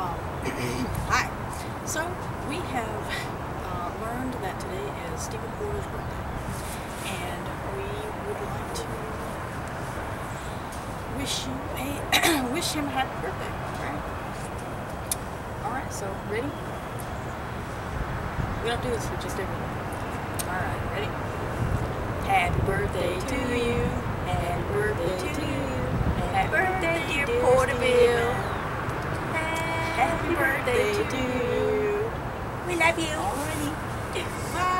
Hi. So we have uh, learned that today is Stephen Porter's birthday, and we would like to wish you a wish him a happy birthday. Right? All right. So ready? We don't do this for just everyone. All right. Ready? Happy birthday to you. birthday, birthday to you. We love you. Bye.